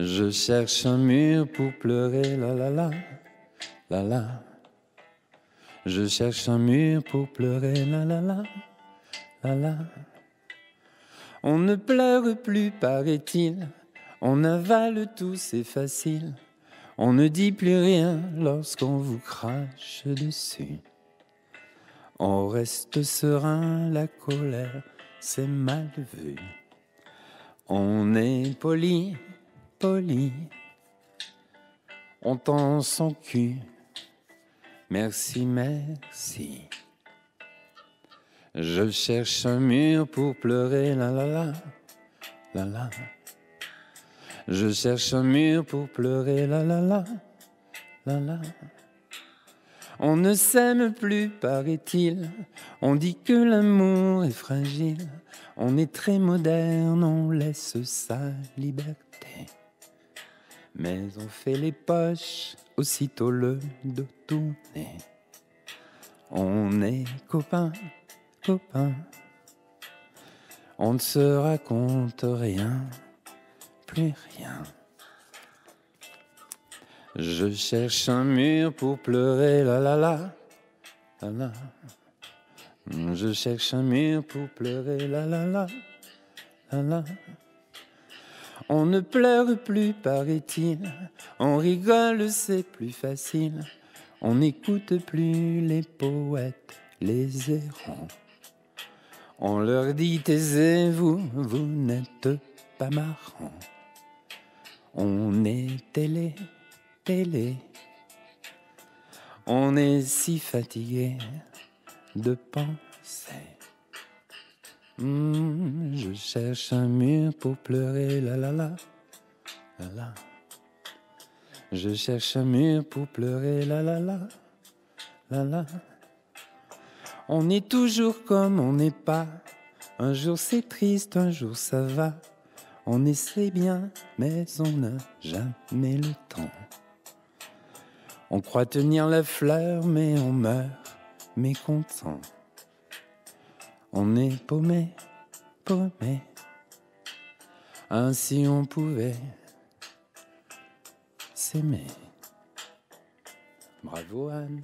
Je cherche un mur pour pleurer, la la la, la la. Je cherche un mur pour pleurer, la la la, la la. On ne pleure plus, paraît-il. On avale tout, c'est facile. On ne dit plus rien lorsqu'on vous crache dessus. On reste serein, la colère, c'est mal vu. On est poli, poli. On tend son cul. Merci, merci. Je cherche un mur pour pleurer, la la la, la la. Je cherche un mur pour pleurer, la la la, la la. On ne s'aime plus, paraît-il. On dit que l'amour est fragile. On est très moderne, on laisse sa liberté. Mais on fait les poches aussitôt le dos tourné. On est copains, copains. On ne se raconte rien, plus rien. Je cherche un mur pour pleurer, la la la, la la. Je cherche un mur pour pleurer, la la la, la la. On ne pleure plus, paraît-il. On rigole, c'est plus facile. On n'écoute plus les poètes, les errants. On leur dit taisez-vous, vous, n'êtes pas marrant. On est télé, télé. On est si fatigué de penser. Hmm, cherche un mur pour pleurer, la la la, la la. Je cherche un mur pour pleurer, la la la, la la. On est toujours comme on n'est pas. Un jour c'est triste, un jour ça va. On essaie bien, mais on n'a jamais le temps. On croit tenir la fleur, mais on meurt mécontent. On est paumé, paumé. Ainsi on pouvait s'aimer. Bravo Anne.